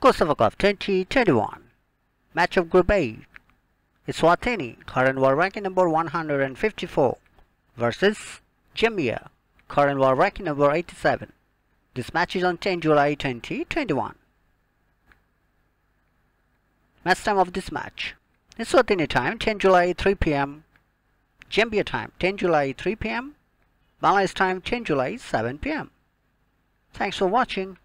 COSAFA 2021. Match of Group A. Eswatini, current world ranking number 154, versus Zambia, current world ranking number 87. This match is on 10 July 2021. Match time of this match. Eswatini time 10 July 3 pm. Zambia time 10 July 3 pm. Malays time 10 July 7 pm. Thanks for watching.